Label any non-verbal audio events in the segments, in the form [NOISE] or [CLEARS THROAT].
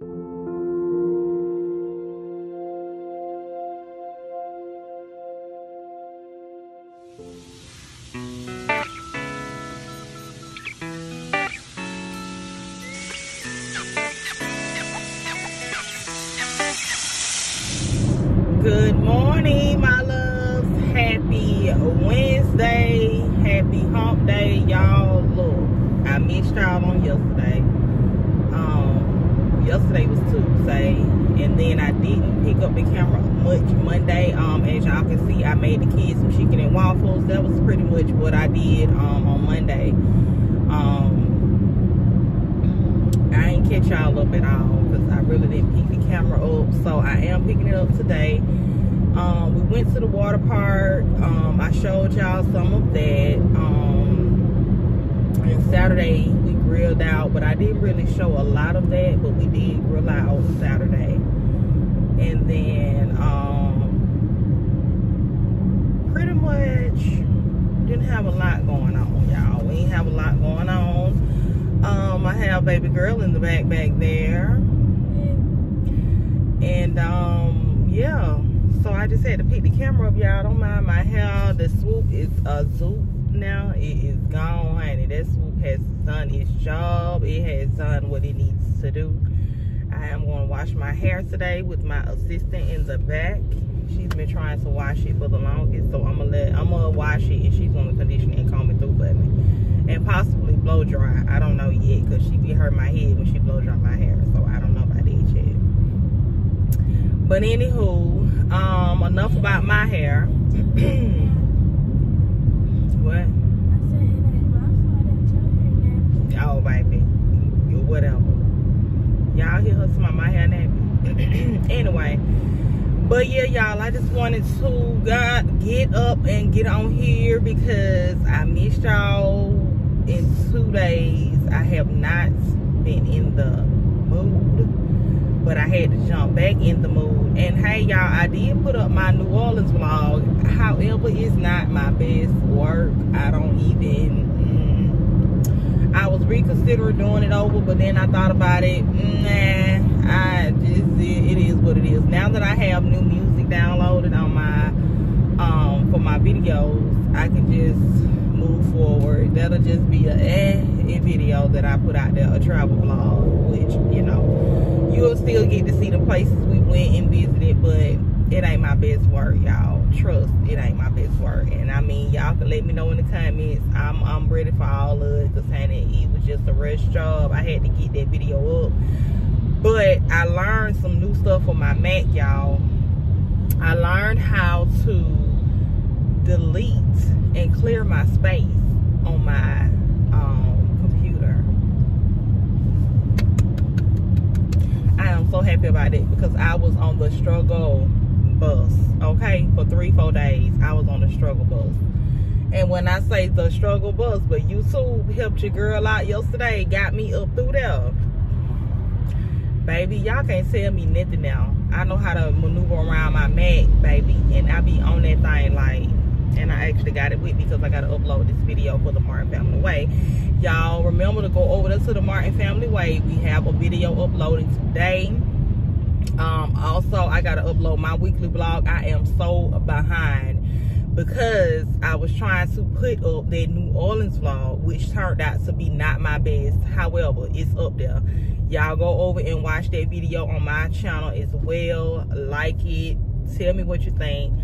Good show a lot of that, but we did grill out Saturday. And then um, pretty much didn't have a lot going on, y'all. We didn't have a lot going on. Um, I have baby girl in the back back there. And um, yeah. So I just had to pick the camera up, y'all. Don't mind my hair. The swoop is a zoop now. It is gone, honey. That swoop has done its job. It has done what it needs to do. I am going to wash my hair today with my assistant in the back. She's been trying to wash it for the longest, so I'm gonna let I'm gonna wash it and she's gonna condition it and comb it through for me, and possibly blow dry. I don't know yet because she be hurt my head when she blow dry my hair, so I don't know about that yet. But anywho, um, enough about my hair. [CLEARS THROAT] what? Oh, baby, whatever. Y'all hear her smell my hair nappy. [CLEARS THROAT] anyway, but yeah, y'all, I just wanted to God get up and get on here because I missed y'all in two days. I have not been in the mood, but I had to jump back in the mood. And hey, y'all, I did put up my New Orleans vlog. However, it's not my best work. I don't even. I was reconsidering doing it over, but then I thought about it. Nah, I just it, it is what it is. Now that I have new music downloaded on my um for my videos, I can just move forward. That'll just be a eh video that I put out there, a travel vlog, which you know you'll still get to see the places we went and visited, but it ain't my best work, y'all. Trust, it ain't my best work. And I mean, y'all can let me know in the comments. I'm I'm ready for all of it, cause honey, it was just a rush job. I had to get that video up. But I learned some new stuff on my Mac, y'all. I learned how to delete and clear my space on my um, computer. I am so happy about it because I was on the struggle bus, for three, four days. I was on the struggle bus. And when I say the struggle bus, but YouTube helped your girl out yesterday, got me up through there. Baby, y'all can't tell me nothing now. I know how to maneuver around my Mac, baby, and I be on that thing like and I actually got it with me because I got to upload this video for the Martin Family Way. Y'all remember to go over there to the Martin Family Way. We have a video uploading today. Um, also, I got to upload my weekly vlog. I am so behind because I was trying to put up that New Orleans vlog, which turned out to be not my best. However, it's up there. Y'all go over and watch that video on my channel as well. Like it. Tell me what you think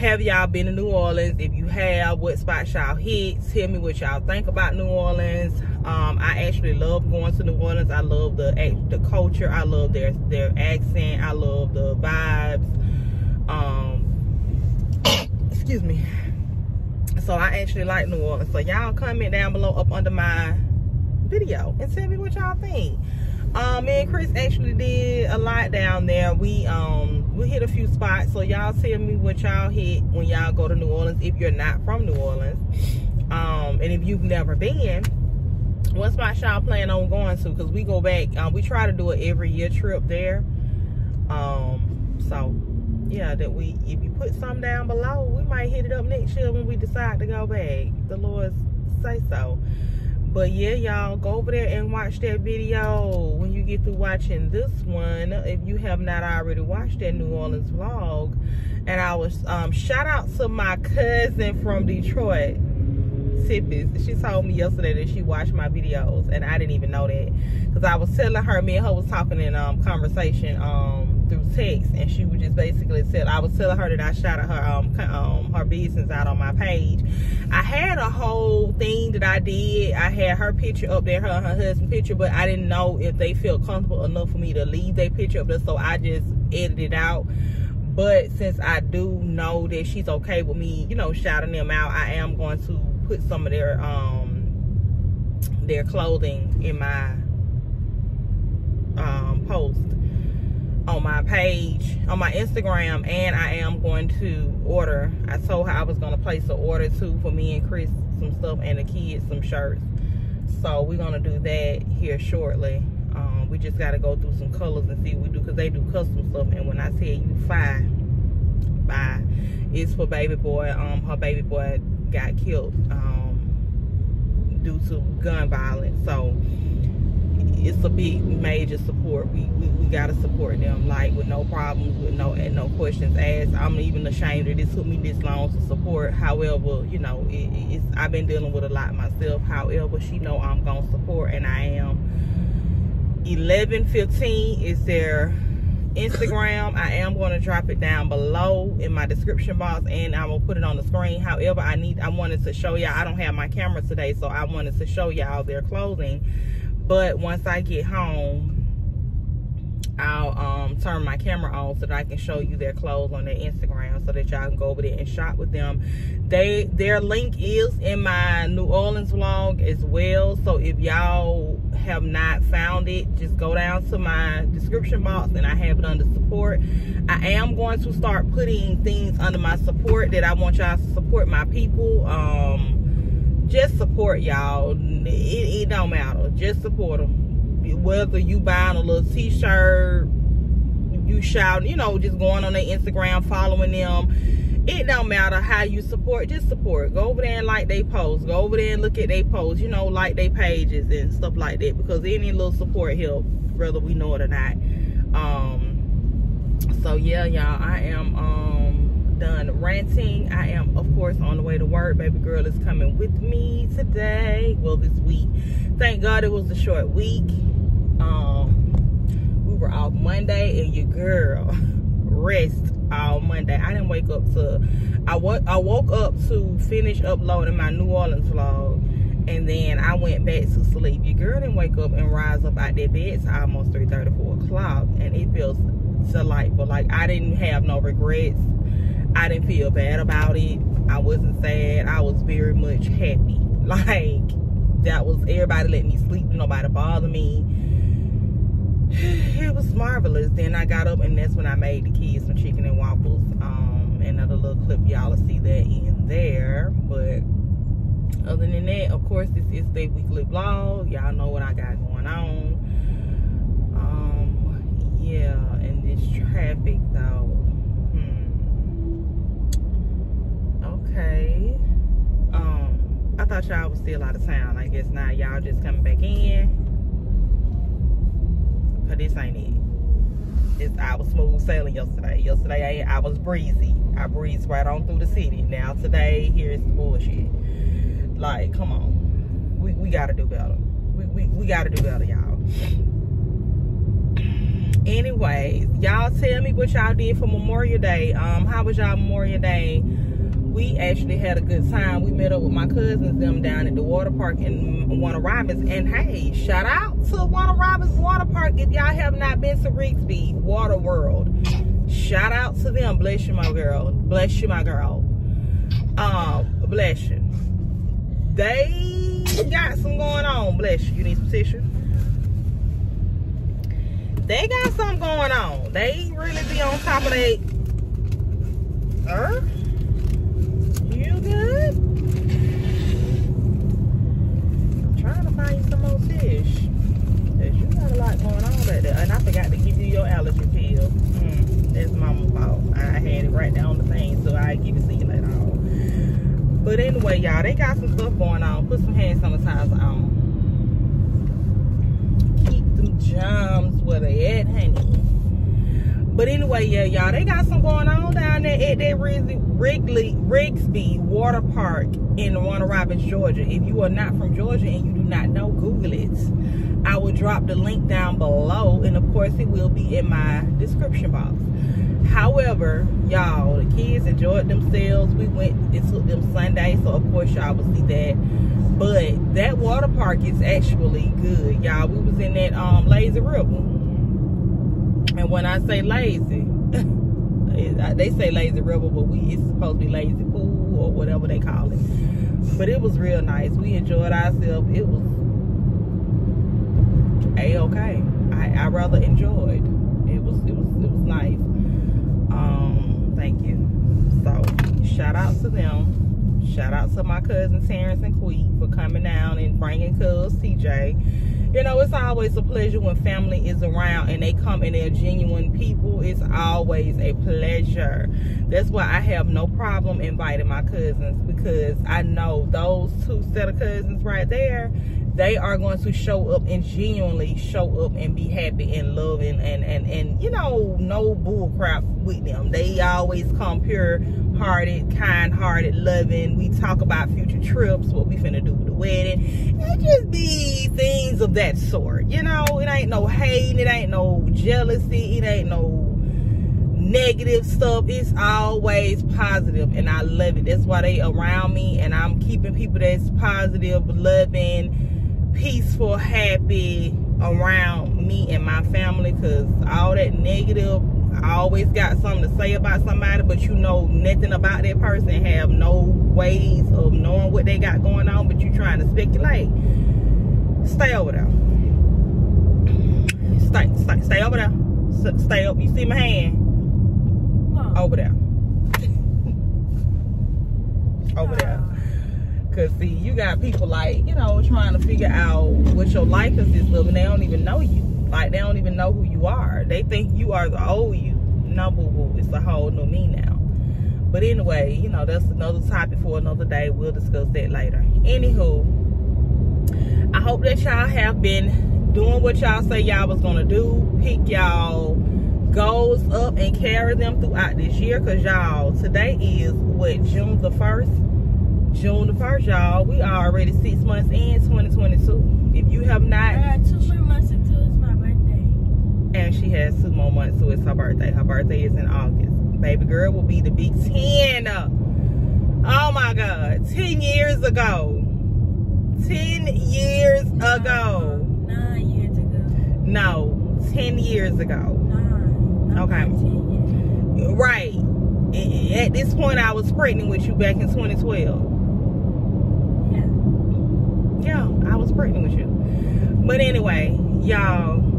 have y'all been to New Orleans? If you have, what spots y'all hit? Tell me what y'all think about New Orleans. Um, I actually love going to New Orleans. I love the the culture. I love their their accent. I love the vibes. Um, [COUGHS] excuse me. So I actually like New Orleans. So y'all comment down below up under my video and tell me what y'all think. Um, me and Chris actually did a lot down there. We um we hit a few spots. So y'all tell me what y'all hit when y'all go to New Orleans if you're not from New Orleans. Um, and if you've never been, what spots y'all plan on going to? Because we go back. Um, we try to do an every year trip there. Um, so yeah, that we if you put some down below, we might hit it up next year when we decide to go back. The Lord say so. But yeah, y'all, go over there and watch that video when you get through watching this one, if you have not already watched that New Orleans vlog, and I was um, shout out to my cousin from Detroit, Tippis. She told me yesterday that she watched my videos, and I didn't even know that because I was telling her, me and her was talking in um, conversation um, through text, and she would just basically said I was telling her that I shouted her um, um, her business out on my page. I had a whole thing that I did. I had her picture up there, her and her husband picture, but I didn't know if they felt comfortable enough for me to leave their picture up there, so I just edited out but since I do know that she's okay with me, you know, shouting them out, I am going to put some of their um their clothing in my um post on my page on my Instagram and I am going to order. I told her I was going to place an order too for me and Chris some stuff and the kids some shirts. So we're going to do that here shortly. Um, we just got to go through some colors and see what we do because they do custom stuff and when I tell you fine bye it's for baby boy um her baby boy got killed um, due to gun violence. So it's a big major support. We, we, we gotta support them like with no problems, with no and no questions asked. I'm even ashamed that it took me this long to support. However, you know, it, it's I've been dealing with a lot myself. However, she know I'm gonna support and I am. 11:15 is their Instagram. I am going to drop it down below in my description box and I will put it on the screen. However, I need I wanted to show y'all. I don't have my camera today, so I wanted to show y'all their clothing. But once I get home, I'll um, turn my camera on so that I can show you their clothes on their Instagram so that y'all can go over there and shop with them. They Their link is in my New Orleans vlog as well. So if y'all have not found it, just go down to my description box and I have it under support. I am going to start putting things under my support that I want y'all to support my people. Um, just support y'all. It, it don't matter. Just support them whether you buying a little t-shirt, you shout, you know, just going on their Instagram, following them. It don't matter how you support, just support. Go over there and like they posts. Go over there and look at their posts, you know, like their pages and stuff like that. Because any little support helps, whether we know it or not. Um, so yeah, y'all, I am um done ranting. I am, of course, on the way to work. Baby girl is coming with me today. Well, this week. Thank God it was a short week um we were off monday and your girl [LAUGHS] rest all monday i didn't wake up to i woke i woke up to finish uploading my new orleans vlog and then i went back to sleep your girl didn't wake up and rise up out that bed to almost 3 34 o'clock and it feels delightful like i didn't have no regrets i didn't feel bad about it i wasn't sad i was very much happy [LAUGHS] like that was everybody let me sleep nobody bother me [SIGHS] it was marvelous. Then I got up and that's when I made the kids some chicken and waffles. Um, another little clip, y'all will see that in there. But other than that, of course, this is the weekly vlog. Y'all know what I got going on. Um, yeah, and this traffic though. Hmm. Okay. Um, I thought y'all was still out of town. I guess now y'all just coming back in this ain't it. It's, I was smooth sailing yesterday. Yesterday I, I was breezy. I breezed right on through the city. Now today, here's the bullshit. Like, come on. We, we gotta do better. We, we, we gotta do better, y'all. Anyways, y'all tell me what y'all did for Memorial Day. Um, how was y'all Memorial Day? We actually had a good time. We met up with my cousins them down at the water park in Warner Robins. And hey, shout out to Warner Robins Water Park if y'all have not been to Rigby's Water World. Shout out to them. Bless you, my girl. Bless you, my girl. Um, bless you. They got some going on. Bless you. You need some tissue? They got something going on. They really be on top of their earth good? I'm trying to find you some more fish. Cause you got a lot going on back there. And I forgot to give you your allergy pill. Mm, that's mama's fault. I had it right there on the thing, so I give it to you later on. But anyway, y'all, they got some stuff going on. Put some hand sanitizer on. Keep them germs But anyway, yeah, y'all, they got some going on down there at that Wrigley, Rigby's Water Park in Warner Robins, Georgia. If you are not from Georgia and you do not know, Google it. I will drop the link down below, and of course, it will be in my description box. However, y'all, the kids enjoyed themselves. We went, it took them Sunday, so of course, y'all will see that. But that water park is actually good, y'all. We was in that um lazy river and when I say lazy, [LAUGHS] they say lazy river, but we it's supposed to be lazy pool or whatever they call it. But it was real nice. We enjoyed ourselves. It was a okay. I, I rather enjoyed. It was it was it was nice. Um, thank you. So shout out to them. Shout out to my cousins Terrence and Queet for coming down and bringing cuz TJ you know, it's always a pleasure when family is around and they come and they're genuine people. It's always a pleasure. That's why I have no problem inviting my cousins because I know those two set of cousins right there, they are going to show up and genuinely show up and be happy and loving and, and, and you know, no bull crap with them. They always come pure hearted, kind hearted, loving. We talk about future trips, what we finna do wedding. It just be things of that sort. You know, it ain't no hate, it ain't no jealousy, it ain't no negative stuff. It's always positive and I love it. That's why they around me and I'm keeping people that's positive, loving, peaceful, happy around me and my family because all that negative I always got something to say about somebody, but you know nothing about that person, have no ways of knowing what they got going on, but you trying to speculate. Stay over there. Stay, stay, stay over there. Stay up. You see my hand? Over there. over there. Cause see, you got people like, you know, trying to figure out what your life is this little and they don't even know you. Like they don't even know who you are. They think you are the old you. No boo boo. It's a whole new me now. But anyway, you know, that's another topic for another day. We'll discuss that later. Anywho, I hope that y'all have been doing what y'all say y'all was gonna do. Pick y'all goals up and carry them throughout this year. Cause y'all, today is what June the first. June the first, y'all. We are already six months in 2022. If you have not, I two more months and she has two more months so it's her birthday. Her birthday is in august. Baby girl will be the big 10 oh my god. 10 years ago. 10 years ago. nine years ago. No 10 years ago. Nine. okay. Years. right. At this point i was pregnant with you back in 2012 yeah. Yeah i was pregnant with you. But anyway y'all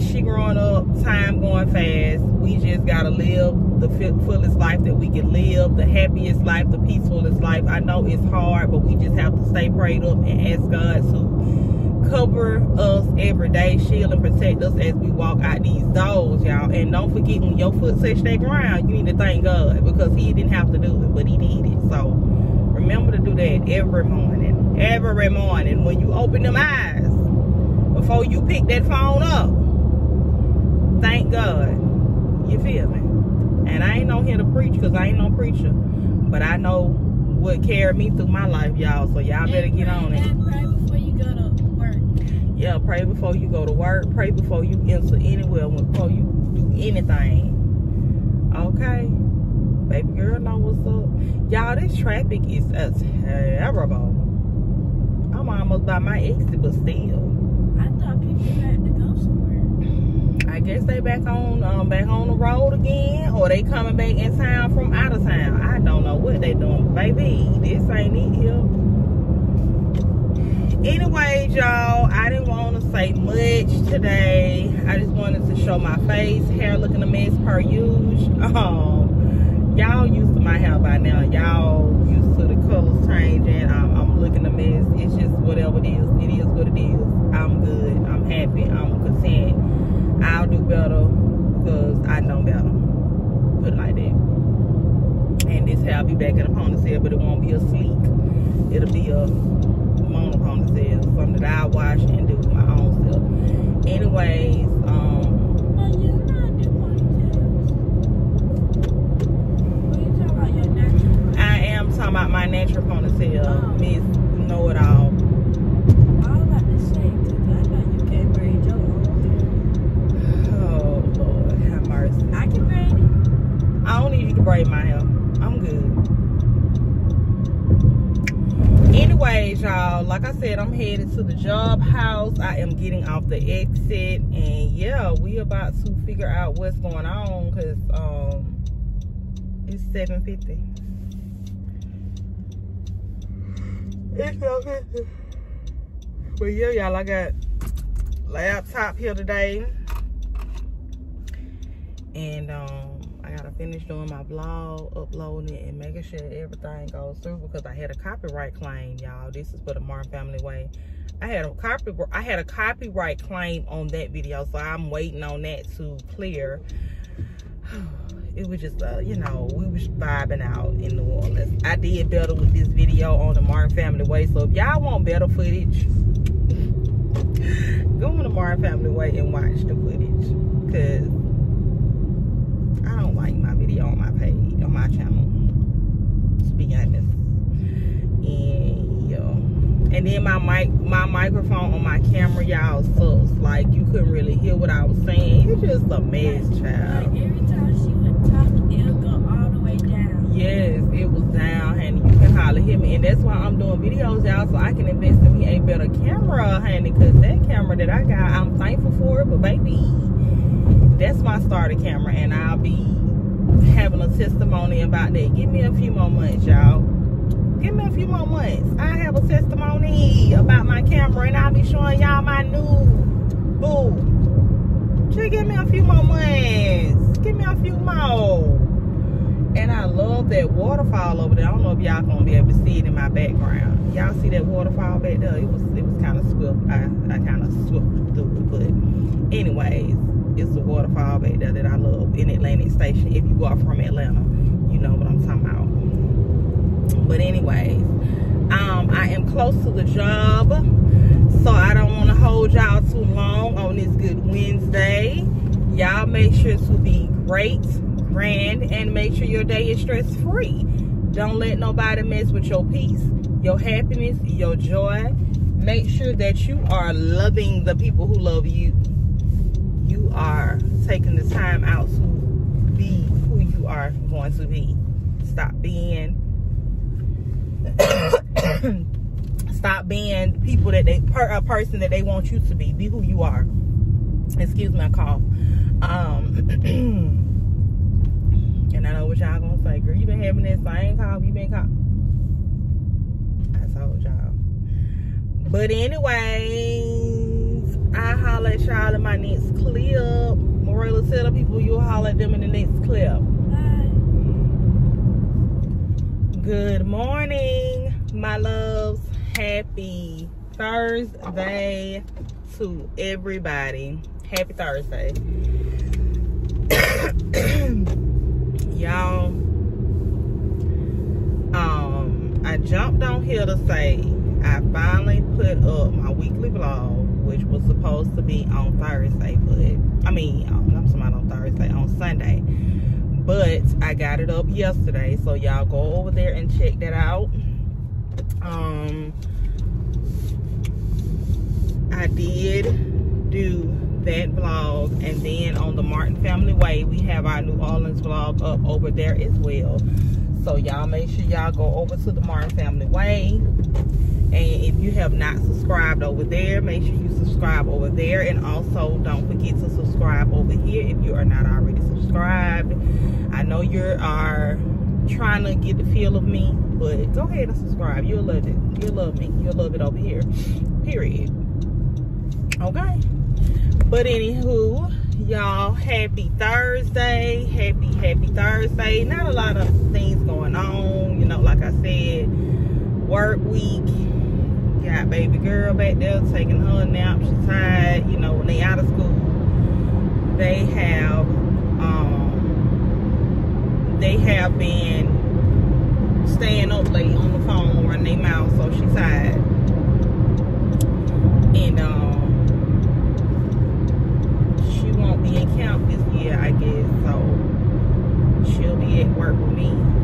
she growing up, time going fast. We just gotta live the fullest life that we can live, the happiest life, the peacefulest life. I know it's hard, but we just have to stay prayed up and ask God to cover us every day, shield and protect us as we walk out these doors, y'all. And don't forget when your foot touch that ground, you need to thank God because He didn't have to do it, but He did it. So remember to do that every morning, every morning when you open them eyes before you pick that phone up thank God. You feel me? And I ain't on here to preach because I ain't no preacher. But I know what carried me through my life, y'all. So y'all better get on it. pray before you go to work. Yeah, pray before you go to work. Pray before you enter anywhere. Before you do anything. Okay? Baby girl know what's up. Y'all, this traffic is terrible. I'm almost by my exit, but still. I thought people had to go somewhere. I guess they back on um, back on the road again, or they coming back in town from out of town. I don't know what they doing, baby. This ain't it here. Anyways, y'all, I didn't want to say much today. I just wanted to show my face, hair looking a mess per usual. [LAUGHS] Um, y'all used to my hair by now. Y'all used to the colors changing. I'm, I'm looking a mess. It's just whatever it is. It is what it is. I'm good. I'm happy. I'm content I'll do better because I know better. Put it like that. And this hair will be back in a ponytail, but it won't be a sleek. It'll be a mono ponytail, something that I wash and do my own self. Anyways, um, I am talking about my natural ponytail, Miss Know It All. Said, I'm headed to the job house. I am getting off the exit, and yeah, we about to figure out what's going on because um, it's 7:50. It's 7:50. But yeah, y'all, I got laptop here today, and um, finish doing my vlog, uploading it, and making sure everything goes through because I had a copyright claim, y'all. This is for the Martin Family Way. I had a copy, I had a copyright claim on that video, so I'm waiting on that to clear. [SIGHS] It was just, uh, you know, we was vibing out in New Orleans. I did better with this video on the Martin Family Way, so if y'all want better footage, [LAUGHS] go on the Martin Family Way and watch the footage, cause I don't like my video on my page, on my channel. To be honest. And yeah. And then my mic my microphone on my camera, y'all sucks. Like you couldn't really hear what I was saying. It's just a mess, Like child. every time she would talk, it'll go all the way down. Yes, it was down, honey. You can hardly hear me. And that's why I'm doing videos, y'all, so I can invest in me a better camera, honey. Because that camera that I got, I'm thankful for it. But, baby, my starter camera. And I'll be having a testimony about that. Give me a few more months, y'all. Give me a few more months. I have a testimony about my camera. And I'll be showing y'all my new boo. Just give me a few more months. Give me a few more. And I love that waterfall over there. I don't know if y'all gonna be able to see it in my background. Y'all see that waterfall back there? It was it was kind of swift. I, I kind of swift through it, but anyways, it's the waterfall back there that I love in Atlantic Station. If you are from Atlanta, you know what I'm talking about. But anyways, um, I am close to the job, so I don't want to hold y'all too long on this good Wednesday. Y'all make sure to be great, grand, and make sure your day is stress free. Don't let nobody mess with your peace, your happiness, your joy. Make sure that you are loving the people who love you. Are taking the time out to be who you are going to be. Stop being [COUGHS] stop being people that they per, a person that they want you to be. Be who you are. Excuse my cough. Um, [CLEARS THROAT] and I know what y'all gonna say, girl. You been having that same cough. You been cough. I told y'all. But anyways, I holler at y'all in my next clip. Morella, tell the people you'll holler at them in the next clip. Bye. Good morning, my loves. Happy Thursday to everybody. Happy Thursday. [COUGHS] Y'all, um, I jumped on here to say I finally put up my weekly vlog, which was supposed to be on Thursday, but I mean, I'm about on Thursday, on Sunday but I got it up yesterday, so y'all go over there and check that out. Um, I did do that vlog, and then on the Martin Family Way, we have our New Orleans vlog up over there as well. So y'all make sure y'all go over to the Martin Family Way. And if you have not subscribed over there, make sure you subscribe over there. And also don't forget to subscribe over here if you are not already subscribed. I know you are trying to get the feel of me, but go ahead and subscribe. You'll love it. You'll love me. You'll love it over here. Period. Okay. But anywho, y'all, happy Thursday. Happy, happy Thursday. Not a lot of things going on. You know, like I said, work week. Got baby girl back there taking her nap. She's tired. You know, when they out of school, they have um they have been staying up late on the phone running their mouth, so she's tired. And um she won't be in camp this year, I guess, so she'll be at work with me.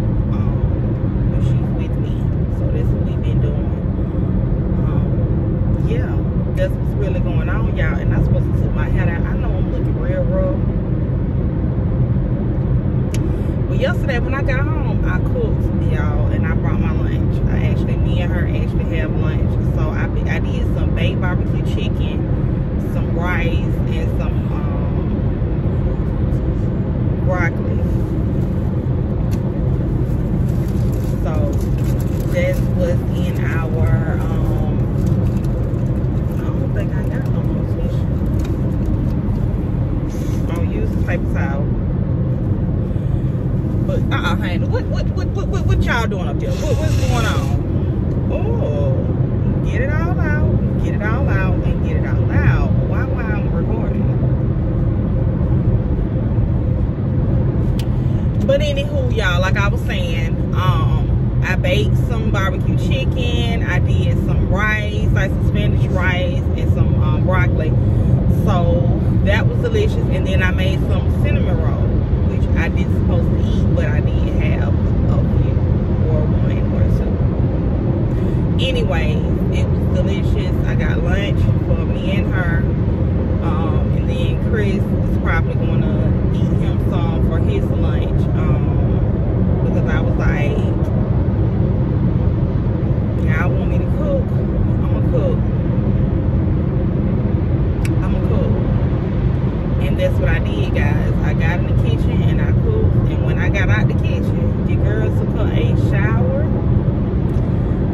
Did, guys. I got in the kitchen and I cooked. And when I got out the kitchen, the girls took a shower.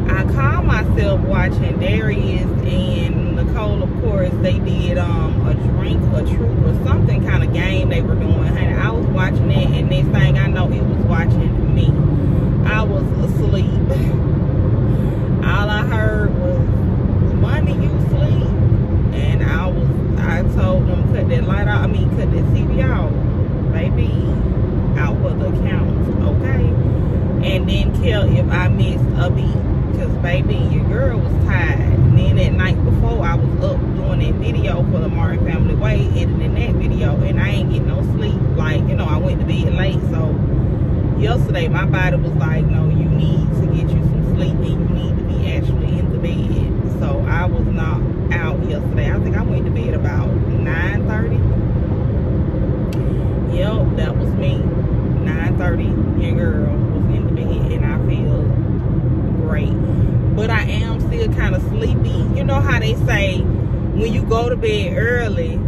I called myself watching Darius and Nicole, of course, they did um, a drink, a truth, or something kind of game they were doing. And I was watching it, and next thing I know, it was watching me. I was asleep. [LAUGHS] All I heard was, Money, you sleep. I told them, cut that light out, I mean, cut that TV off. Baby, out for the count, okay? And then kill if I missed a beat. Because, baby, your girl was tired. And then that night before, I was up doing that video for the Martin Family Way, editing that video. And I ain't getting no sleep. Like, you know, I went to bed late. So, yesterday, my body was like, no, you need to get you some sleep. And you need to be actually in the bed. So, I was not out yesterday. I think I went to bed about 9.30. Yep, that was me. 9.30, your girl was in the bed. And I feel great. But I am still kind of sleepy. You know how they say when you go to bed early,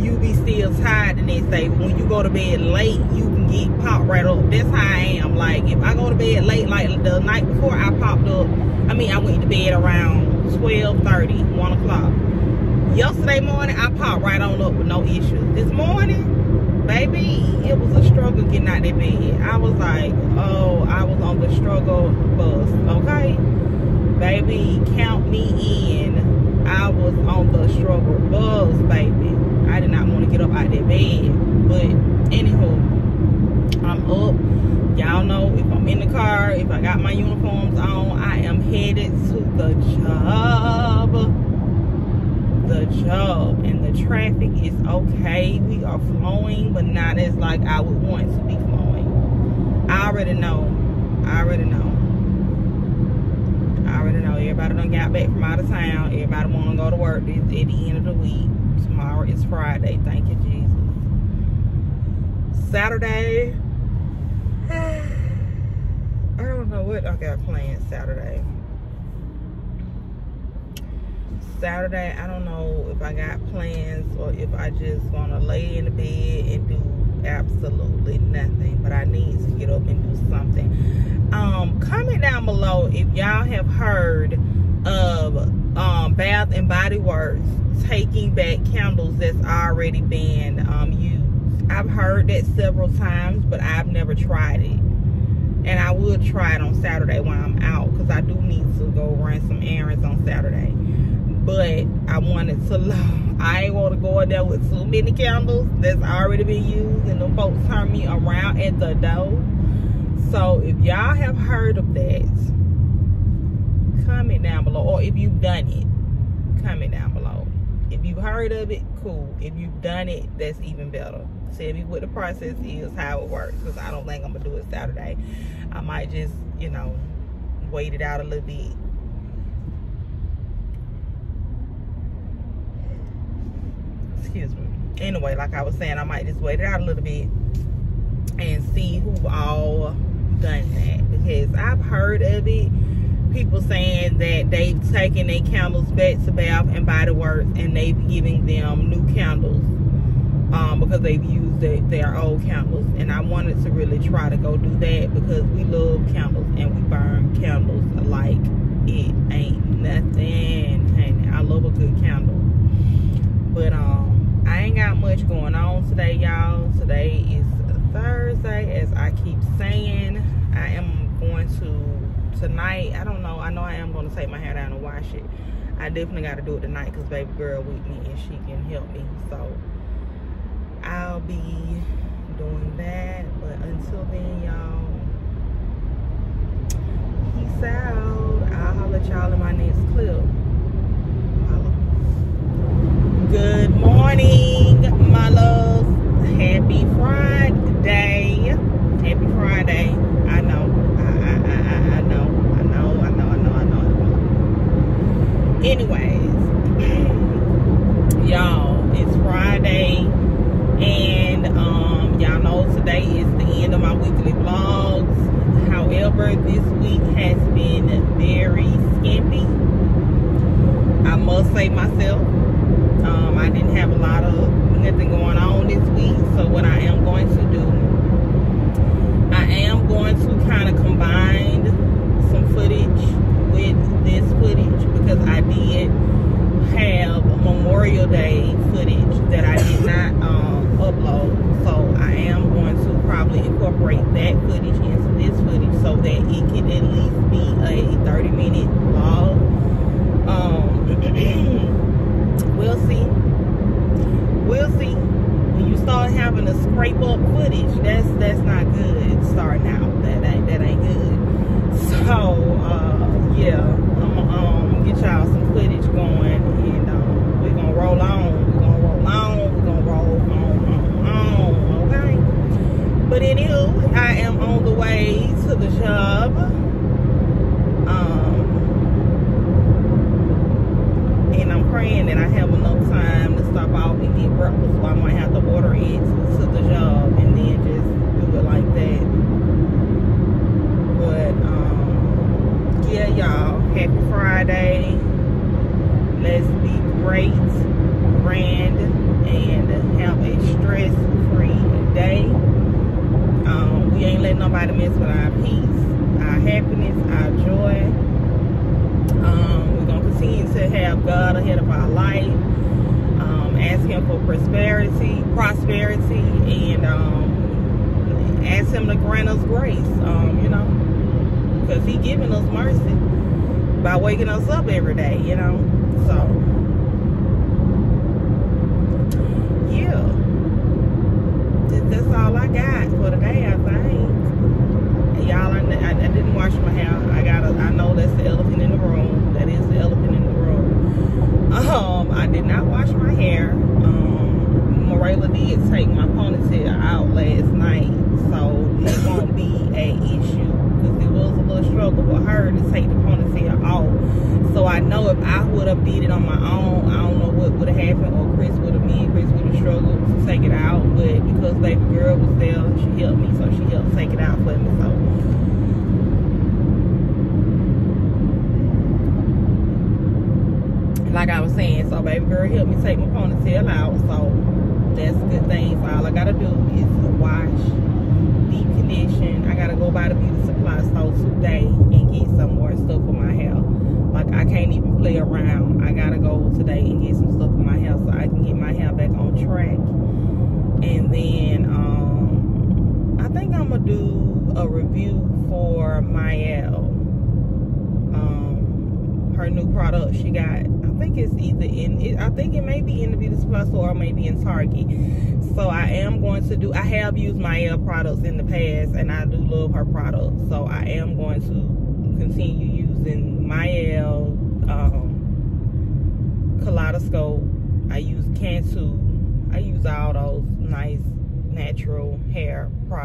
you be still tired and they say when you go to bed late, you can get popped right up. That's how I am. Like if I go to bed late, like the night before I popped up, I mean I went to bed around 12 30, 1 o'clock. Yesterday morning I popped right on up with no issues. This morning, baby, it was a struggle getting out that bed. I was like, oh, I was on the struggle bus, okay? Baby, count me in. I was on the struggle bus, baby. I did not want to get up out that bed. But anywho, I'm up. Y'all know if I'm in the car, if I got my uniforms on, I am headed the job. The job. And the traffic is okay. We are flowing, but not as like I would want to be flowing. I already know. I already know. I already know. Everybody done got back from out of town. Everybody want to go to work this, at the end of the week. Tomorrow is Friday. Thank you, Jesus. Saturday. [SIGHS] I don't know what I got planned Saturday. Saturday, I don't know if I got plans or if I just want to lay in the bed and do absolutely nothing. But I need to get up and do something. Um, comment down below if y'all have heard of um, Bath and Body Works taking back candles that's already been um, used. I've heard that several times, but I've never tried it. And I will try it on Saturday when I'm out because I do need to go run some errands on Saturday. But I wanted to, [LAUGHS] I ain't want to go in there with too many candles that's already been used and the folks turn me around at the door. So if y'all have heard of that, comment down below. Or if you've done it, comment down below. If you've heard of it, cool. If you've done it, that's even better. Tell me what the process is, how it works. Because I don't think I'm going to do it Saturday. I might just, you know, wait it out a little bit. Excuse me. Anyway, like I was saying, I might just wait it out a little bit and see who all done that because I've heard of it. People saying that they've taken their candles back to Bath and Body Works and they've giving them new candles um, because they've used their, their old candles. And I wanted to really try to go do that because we love candles and we burn candles like it ain't nothing. Honey. I love a good candle. But um, I ain't got much going on today, y'all. Today is Thursday, as I keep saying. I am going to tonight. I don't know. I know I am going to take my hair down and wash it. I definitely got to do it tonight because baby girl with me and she can help me. So I'll be doing that. But until then, y'all, peace out. I'll holler at y'all in my next clip. Good morning, my love. Happy Friday. Happy Friday. I know. I, I, I. I know. I know. I know. I know. I know. Anyways, [CLEARS THROAT] y'all, it's Friday, and um, y'all know today is the end of my weekly vlogs. However, this week has been very skimpy. I must say myself. Um, I didn't have a lot of nothing going on this week. So what I am going to do, I am going to kind of combine some footage with this footage because I did have Memorial Day footage that I did not um, upload. So I am going to probably incorporate that footage into this footage so that it can at least be a 30 minute vlog. Um, we'll see. We'll see. When you start having to scrape up footage, that's that's not good. Starting out,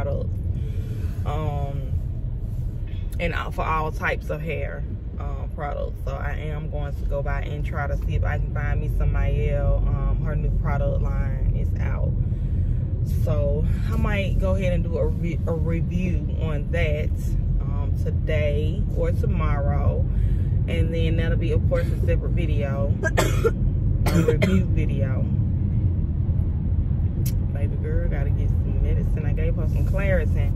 products. Um and for all types of hair um, products. So I am going to go by and try to see if I can find me some Mielle. Um, her new product line is out. So I might go ahead and do a, re a review on that um, today or tomorrow. And then that'll be, of course, a separate video, [COUGHS] a review video. Baby girl, gotta get some gave her some Claritin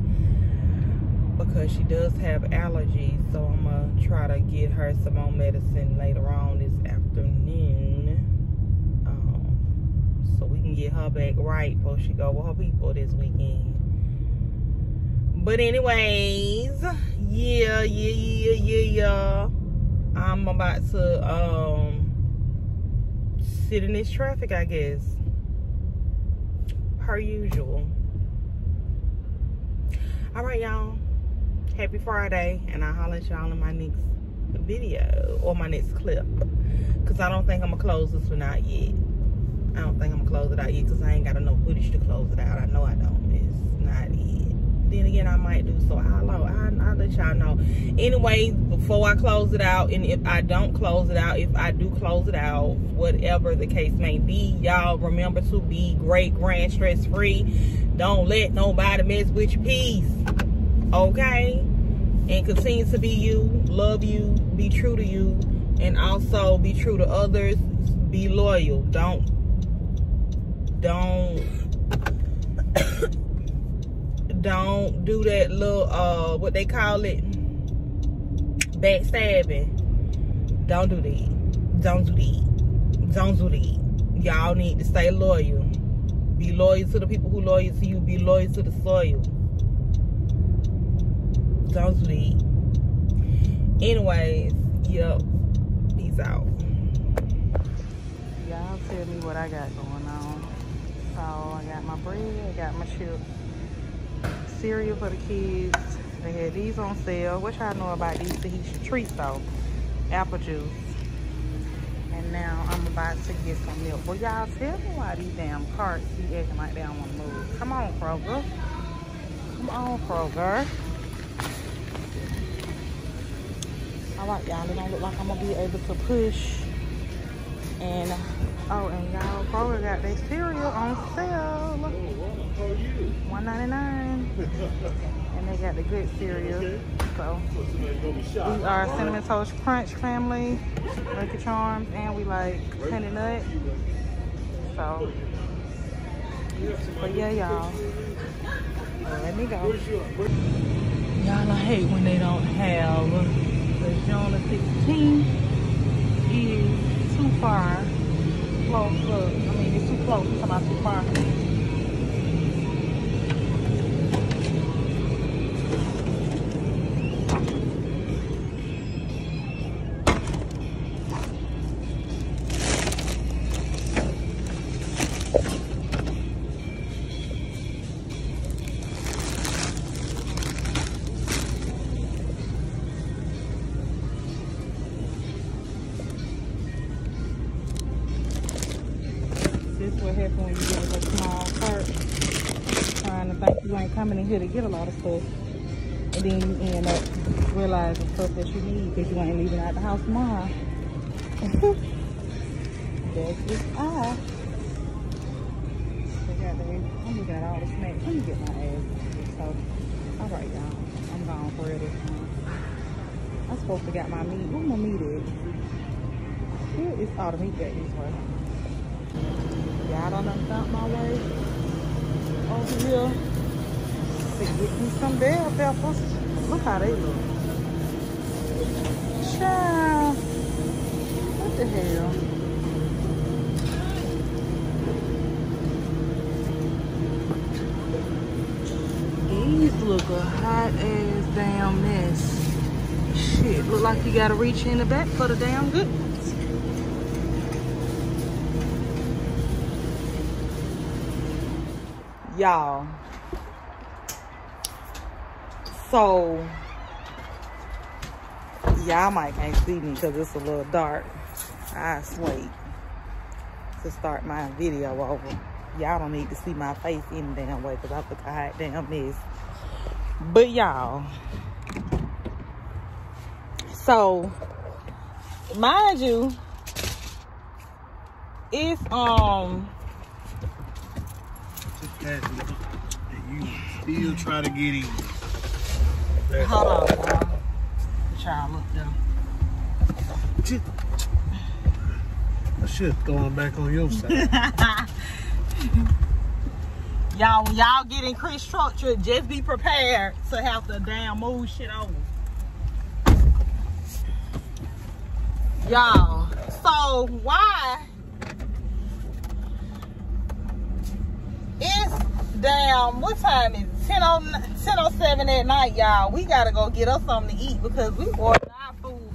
because she does have allergies. So I'm gonna try to get her some more medicine later on this afternoon. Um, so we can get her back right before she go with her people this weekend. But anyways, yeah, yeah, yeah, yeah, yeah. I'm about to um sit in this traffic, I guess. Per usual. All right, y'all happy Friday, and I'll holler at y'all in my next video or my next clip. Because I don't think I'm to close this one out yet. I don't think I'm to close it out yet because I ain't got enough footage to close it out. I know I don't. It's not it. Then again, I might do so. I'll, I'll, I'll let y'all know. Anyway, before I close it out, and if I don't close it out, if I do close it out, whatever the case may be, y'all remember to be great, grand, stress-free. Don't let nobody mess with your peace. Okay? and continue to be you, love you, be true to you, and also be true to others. Be loyal. Don't, don't, [COUGHS] don't do that little, uh, what they call it, backstabbing. Don't do that. Don't do that. Don't do that. Y'all need to stay loyal. Be loyal to the people who loyal to you. Be loyal to the soil. Sounds sweet. Anyways, yep. Peace out. Y'all tell me what I got going on. So I got my bread, I got my chips, cereal for the kids. They had these on sale. What y'all know about these Tahitian treats though? Apple juice. And now I'm about to get some milk. Well, y'all tell me why these damn carts be acting like they don't want to move. Come on, Kroger. Come on, Kroger. all right y'all it don't look like i'm gonna be able to push and oh and y'all Kroger got their cereal on sale 199 and [LAUGHS] they got the good cereal. So we are cinnamon toast crunch family lucky charms and we like honey nut. So but yeah y'all. Let me go. Y'all i hate when they don't have the June the 16th is too far close up. I mean, it's too close. It's about too far for me. coming in here to get a lot of stuff. And then you end up realizing stuff that you need because you ain't leaving out the house tomorrow. [LAUGHS] That's just I. I'm looking at all the snacks. Let me get my ass. So, all right, y'all. I'm gone for time. I'm supposed to get my meat. Where my meat at? Here is all the meat back this way. Y'all don't know found my way over here to get me some bell peppers. Look how they look. Child. What the hell? These look a hot ass damn mess. Shit, look like you gotta reach in the back for the damn good Y'all, so, y'all might can't see me because it's a little dark. I wait to start my video over. Y'all don't need to see my face any damn way because I look a hot damn mess. But y'all, so mind you, it's um Catholic, and you still try to get in. Hold on, y'all. Child, look down. I should throw back on your side. [LAUGHS] y'all, when y'all get in Chris structure, just be prepared to have to damn move shit over. Y'all, so why it's damn what time is it? 10 1007 at night, y'all. We gotta go get us something to eat because we ordered our food.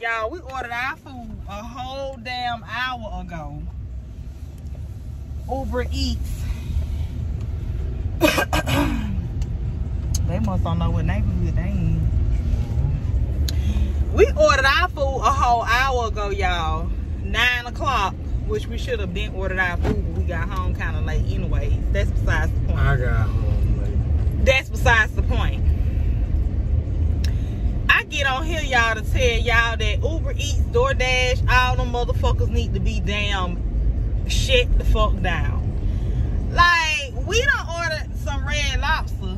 Y'all, we ordered our food a whole damn hour ago. Uber Eats. [COUGHS] they must don't know what neighborhood they in. We ordered our food a whole hour ago, y'all. Nine o'clock, which we should have been ordered our food, but we got home kind of late anyway. That's besides the point. I got home late. That's besides the point. I get on here, y'all, to tell y'all that Uber Eats, DoorDash, all them motherfuckers need to be damn shut the fuck down. Like, we don't order some red lobster.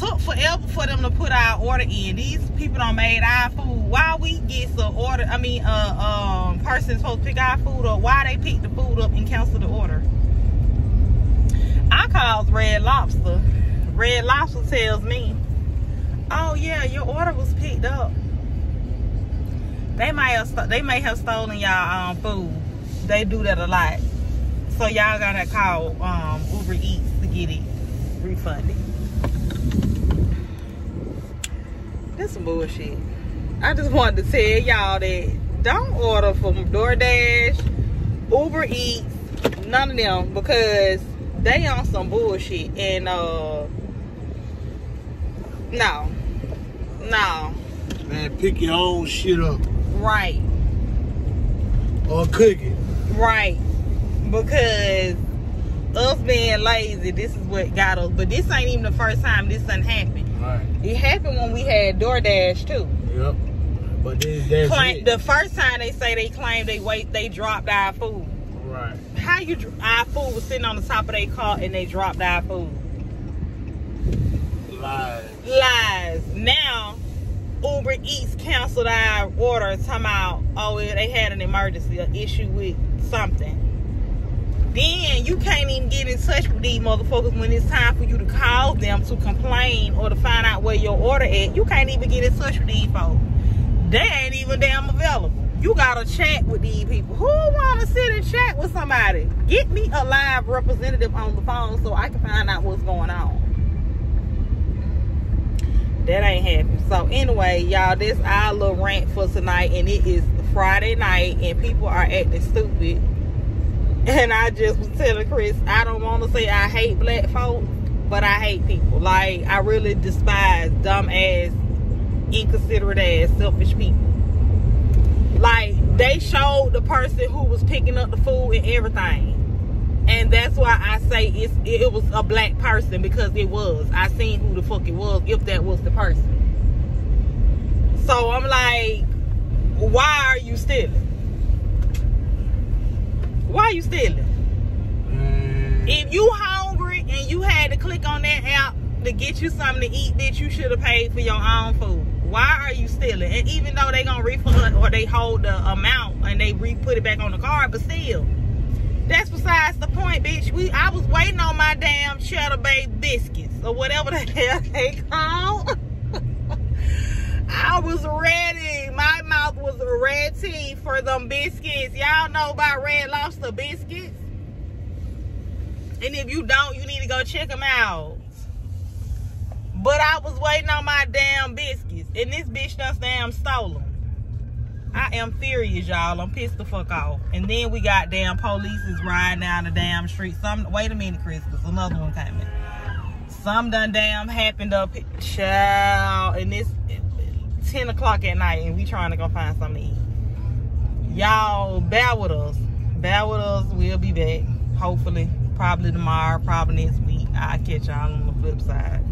Took forever for them to put our order in. These people don't made our food. Why we get some order? I mean, uh, um, person supposed to pick our food up. Why they pick the food up and cancel the order? I calls Red Lobster. Red Lobster tells me, "Oh yeah, your order was picked up. They might have they may have stolen y'all um, food. They do that a lot. So y'all gotta call um, Uber Eats to get it refunded. This some bullshit. I just wanted to tell y'all that don't order from DoorDash, Uber Eats, none of them because they on some bullshit and uh no. No. Man, pick your own shit up. Right. Or cook it. right. Because us being lazy this is what got us. But this ain't even the first time this done happened Right. it happened when we had DoorDash too Yep. But then that's Claim, it. the first time they say they claimed they wait they dropped our food right. how you our food was sitting on the top of their car and they dropped our food Lies. lies. Now, Uber Eats canceled our order. Talking about, oh, they had an emergency, an issue with something. Then you can't even get in touch with these motherfuckers when it's time for you to call them to complain or to find out where your order at. You can't even get in touch with these folks. They ain't even damn available. You gotta chat with these people. Who wanna sit and chat with somebody? Get me a live representative on the phone so I can find out what's going on that ain't happening. So anyway, y'all, this our little rant for tonight, and it is Friday night, and people are acting stupid. And I just was telling Chris, I don't want to say I hate black folk, but I hate people. Like I really despise dumb ass, inconsiderate ass, selfish people. Like they showed the person who was picking up the food and everything. And that's why I say it's it was a black person because it was. I seen who the fuck it was if that was the person. So I'm like, why are you stealing? Why are you stealing? Man. If you hungry and you had to click on that app to get you something to eat, that you should have paid for your own food. Why are you stealing? And even though they gonna refund or they hold the amount and they re put it back on the card, but still, that's besides the point, bitch. We I was waiting on my damn cheddar bay biscuits or whatever the [LAUGHS] hell they called. I was ready. My mouth was ready for them biscuits. Y'all know about Red Lobster biscuits. And if you don't, you need to go check them out. But I was waiting on my damn biscuits. And this bitch done damn stole them. I am furious, y'all. I'm pissed the fuck off. And then we got damn police is riding down the damn street. Some wait a minute, Chris, because another one coming. Some done damn happened up child and it's 10 o'clock at night and we trying to go find something to eat. Y'all bear with us. Bear with us. We'll be back. Hopefully. Probably tomorrow, probably next week. I'll catch y'all on the flip side.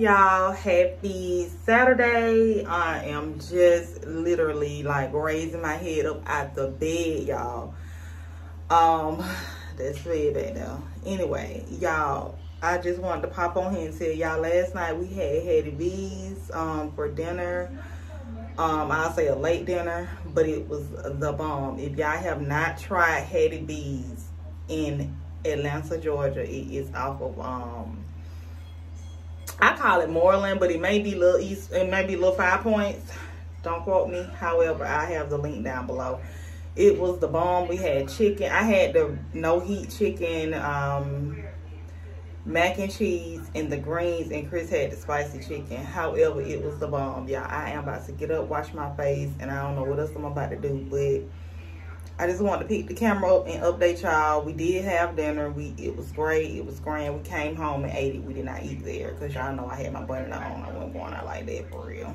Y'all? Happy Saturday. I am just literally like raising my head up out the bed, y'all. Um, that's way back now. Anyway, y'all, I just wanted to pop on here and tell y'all last night we had Hattie B's um, for dinner. Um, I'll say a late dinner, but it was the bomb. If y'all have not tried Hattie B's in Atlanta, Georgia, it is off of um I call it Moreland, but it may be little east, it may be little five points. Don't quote me. However, I have the link down below. It was the bomb. We had chicken. I had the no heat chicken, um, mac and cheese, and the greens, and Chris had the spicy chicken. However, it was the bomb. Yeah, I am about to get up, wash my face, and I don't know what else I'm about to do, but I just wanted to pick the camera up and update y'all. We did have dinner. We It was great. It was grand. We came home and ate it. We did not eat there because y'all know I had my button on. I wasn't going out like that for real.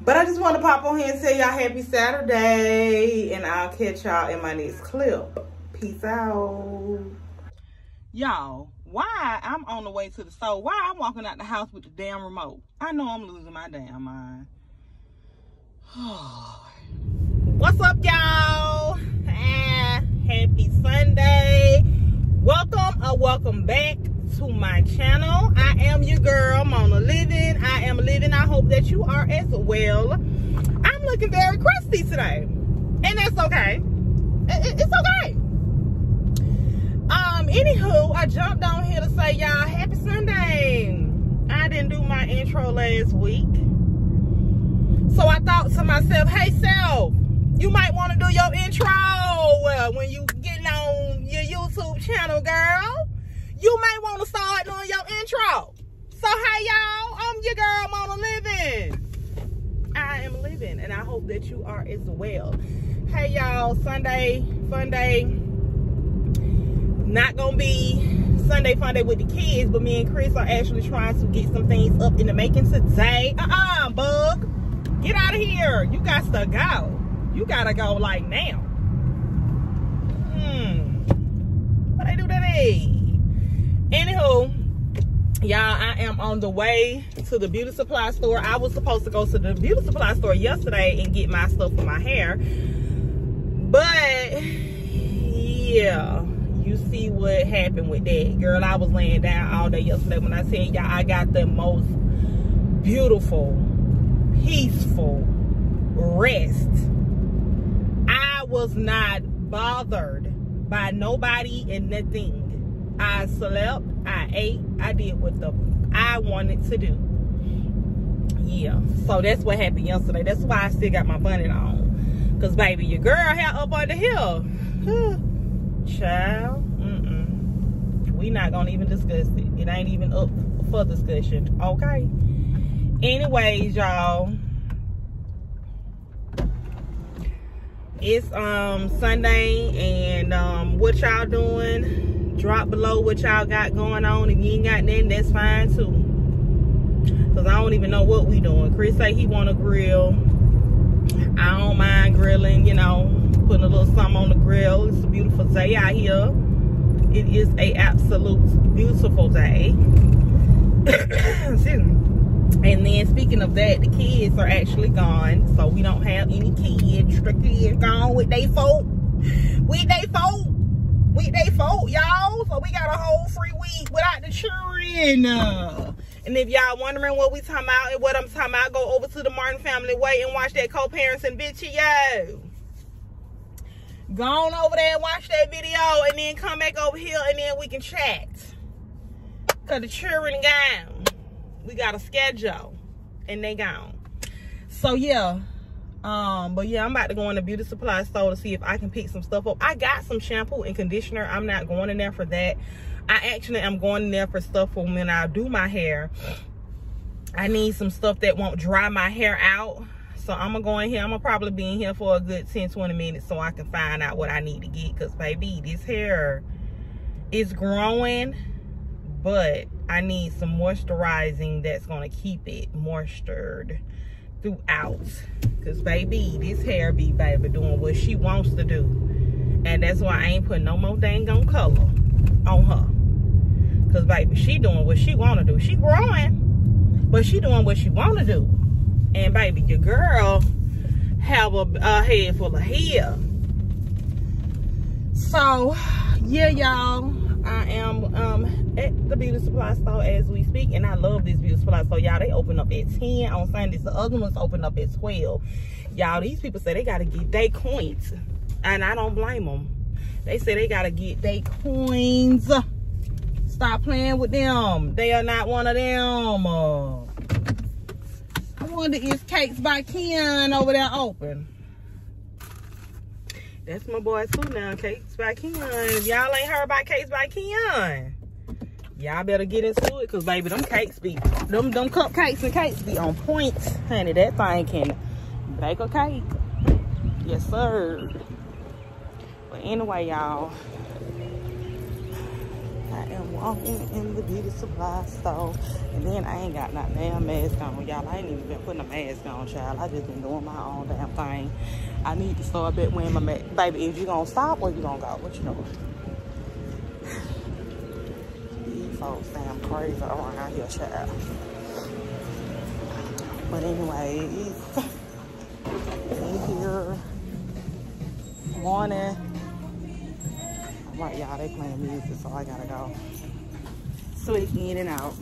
But I just want to pop on here and tell y'all happy Saturday. And I'll catch y'all in my next clip. Peace out. Y'all, why I'm on the way to the store? Why I'm walking out the house with the damn remote? I know I'm losing my damn mind. What's up, y'all? Happy Sunday. Welcome or welcome back to my channel. I am your girl, Monia Living. I am living. I hope that you are as well. I'm looking very crusty today. And that's okay. It's okay. Um, anywho, I jumped on here to say y'all happy Sunday. I didn't do my intro last week. So I thought to myself, hey self, you might want to do your intro well, when you getting on your YouTube channel, girl. You may want to start doing your intro. So, hey, y'all, I'm your girl, Monia Living. I am living, and I hope that you are as well. Hey, y'all, Sunday, fun day. Not going to be Sunday fun day with the kids, but me and Chris are actually trying to get some things up in the making today. Uh-uh, bug. Get out of here. You got to go. You gotta go like now. Hmm. What I do today? Anywho, y'all, I am on the way to the beauty supply store. I was supposed to go to the beauty supply store yesterday and get my stuff for my hair. But yeah, you see what happened with that. Girl, I was laying down all day yesterday when I said y'all I got the most beautiful, peaceful rest was not bothered by nobody and nothing. I slept, I ate, I did what the I wanted to do. Yeah, so that's what happened yesterday. That's why I still got my bonnet on. Cause baby, your girl had up on the hill. Child, mm -mm. we not gonna even discuss it. It ain't even up for discussion, okay? Anyways, y'all it's um sunday and um what y'all doing? Drop below what y'all got going on. If you ain't got nothing that's fine too. Because i don't even know what we doing. Chris say he want to grill. I don't mind grilling you know putting a little something on the grill. It's a beautiful day out here. It is a absolute beautiful day. [COUGHS] Excuse me and then speaking of that, the kids are actually gone. So we don't have any kids. The kids gone with they folk. With they folk. With they folk, y'all. So we got a whole free week without the children. And if y'all wondering what we talking about and what I'm talking about, go over to the Martin Family Way and watch that co-parenting video. Go on over there and watch that video and then come back over here and then we can chat. Cause the children gone we got a schedule and they gone. So yeah um but yeah i'm about to go in the beauty supply store to see if i can pick some stuff up. I got some shampoo and conditioner. I'm not going in there for that. I actually am going in there for stuff for when i do my hair. I need some stuff that won't dry my hair out. So i'm gonna go in here. I'm gonna probably be in here for a good 10 20 minutes so i can find out what i need to get because baby this hair is growing but I need some moisturizing that's gonna keep it moistured throughout. Cause baby, this hair be baby doing what she wants to do. And that's why I ain't putting no more dang on color on her. Cause baby, she doing what she wanna do. She growing, but she doing what she wanna do. And baby, your girl have a, a head full of hair. So, yeah, y'all. I am um, at the beauty supply store as we speak, and I love this beauty supply store. Y'all, they open up at 10 on Sundays. The other ones open up at 12. Y'all, these people say they got to get their coins, and I don't blame them. They say they got to get their coins. Stop playing with them. They are not one of them. I wonder is Cakes by Ken over there open? That's my boy too now, Cakes by Ken. If y'all ain't heard about Cakes by Ken, y'all better get into it, cause baby, them cakes be, them them cupcakes and cakes be on point, honey. That thing can bake a cake. Yes, sir. But anyway, y'all, I am walking in the beauty supply store, and then I ain't got no damn mask on, y'all. I ain't even been putting a mask on, child. I just been doing my own damn thing. I need to start back wearing my mask. Baby, is you gonna stop or you gonna go? What you doing? These folks damn crazy around here, child. But anyway, [LAUGHS] in here, morning. Right, y'all, they playing music, so I gotta go. Slick in and out.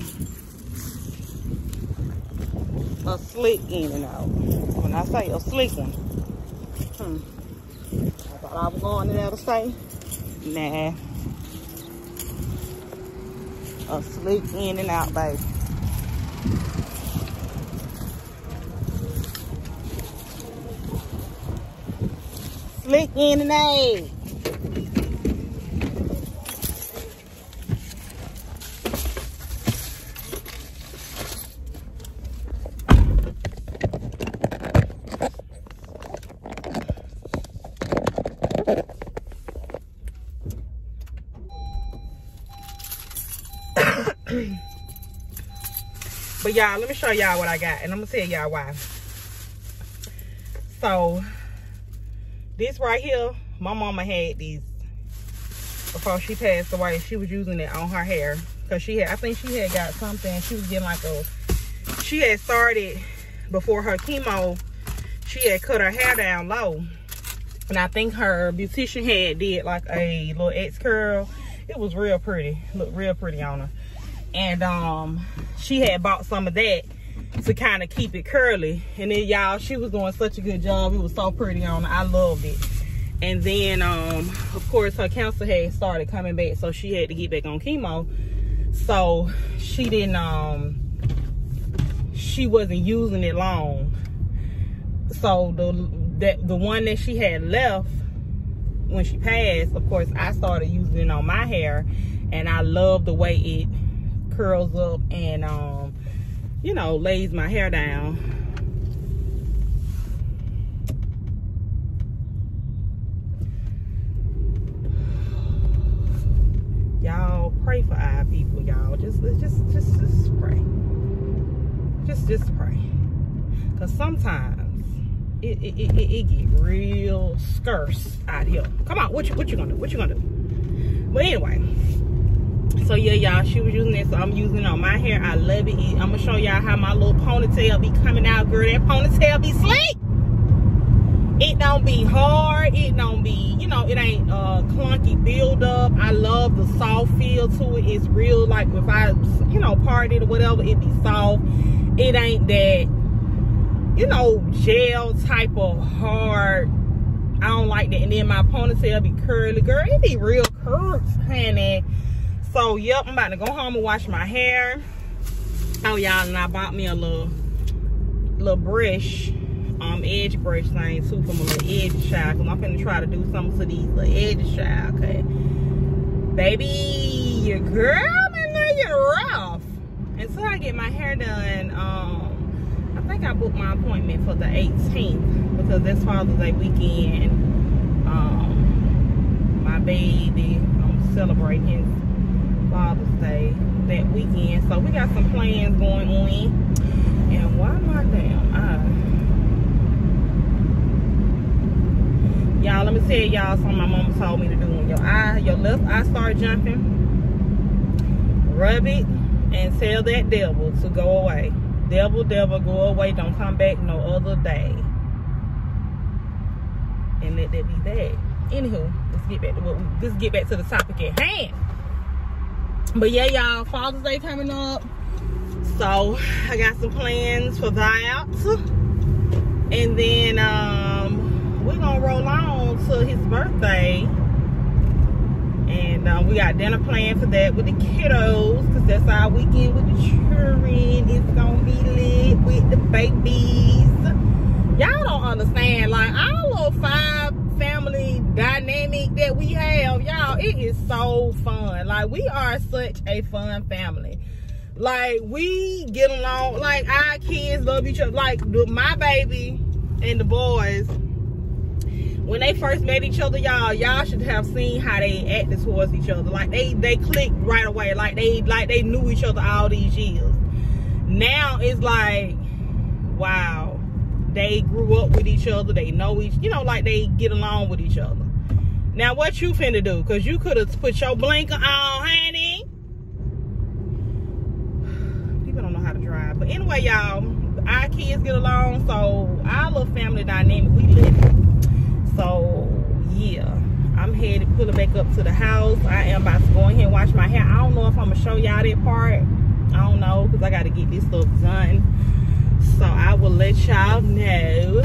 A slick in and out. When I say a slick one, Hmm. I thought I was going to the other side. Nah. A slick in and out, baby. Slick in and out. Y'all, let me show y'all what I got. And I'm going to tell y'all why. So, this right here, my mama had these before she passed away. She was using it on her hair. Because she had, I think she had got something. She was getting like a, she had started before her chemo. She had cut her hair down low. And I think her beautician had did like a little S curl. It was real pretty. Looked real pretty on her and um she had bought some of that to kind of keep it curly. And then y'all she was doing such a good job. It was so pretty on i loved it. And then um of course her cancer had started coming back so she had to get back on chemo. So she didn't um she wasn't using it long. So the that the one that she had left when she passed of course i started using it on my hair. And i love the way it curls up and um you know lays my hair down. Y'all pray for our people y'all. Just just just just pray. Just just pray. Because sometimes it, it, it, it, get real scarce out here. Come on what you what you gonna do? What you gonna do? But anyway so yeah y'all she was using it so i'm using it on my hair. I love it i'm gonna show y'all how my little ponytail be coming out girl. That ponytail be slick. It don't be hard. It don't be you know it ain't uh clunky build up i love the soft feel to it. It's real like if i you know parted or whatever it be soft. It ain't that you know gel type of hard. I don't like that. And then my ponytail be curly girl. It be real curved honey so yep i'm about to go home and wash my hair. Oh y'all and i bought me a little little brush um edge brush thing too from a little edge child. Because i'm gonna try to do something to these little edges child okay baby your girl man you're rough. Until i get my hair done um i think i booked my appointment for the 18th because that's father's day weekend. Um my baby i'm celebrating Father's Day that weekend. So we got some plans going on. And why my damn eye? Y'all, let me tell y'all something my mama told me to do. When your eye, your left eye start jumping, rub it and tell that devil to go away. Devil, devil, go away. Don't come back no other day. And let that be that. Anywho, let's get back to what we, let's get back to the topic at hand. But yeah, y'all, Father's Day coming up. So I got some plans for that. And then um we're gonna roll on to his birthday and um, we got dinner planned for that with the kiddos because that's our weekend with the children. It's gonna be lit with the babies. Y'all don't understand. Like our little five family have, y'all, it is so fun. Like we are such a fun family. Like we get along. Like our kids love each other. Like my baby and the boys when they first met each other, y'all, y'all should have seen how they acted towards each other. Like they they clicked right away. Like they like they knew each other all these years. Now it's like, wow, they grew up with each other. They know each, you know, like they get along with each other. Now what you finna do? Cause you could have put your blinker on, honey. [SIGHS] People don't know how to drive. But anyway, y'all, our kids get along, so our little family dynamic, we live so yeah i'm headed pulling back up to the house i am about to go in here and wash my hair i don't know if i'm gonna show y'all that part i don't know because i got to get this stuff done so i will let y'all know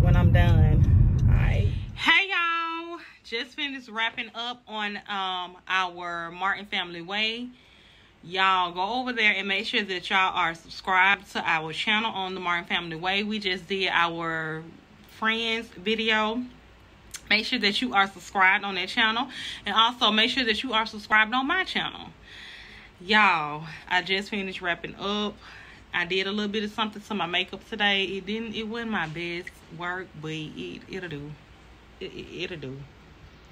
when i'm done all right hey y'all just finished wrapping up on um our martin family way. Y'all go over there and make sure that y'all are subscribed to our channel on the martin family way. We just did our friends video. Make sure that you are subscribed on that channel. And also make sure that you are subscribed on my channel. Y'all i just finished wrapping up. I did a little bit of something to my makeup today. It didn't it wasn't my best work but it it'll do. It, it, will do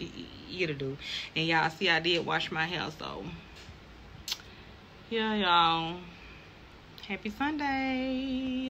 it'll do. And y'all see i did wash my hair so. Yeah y'all. Happy sunday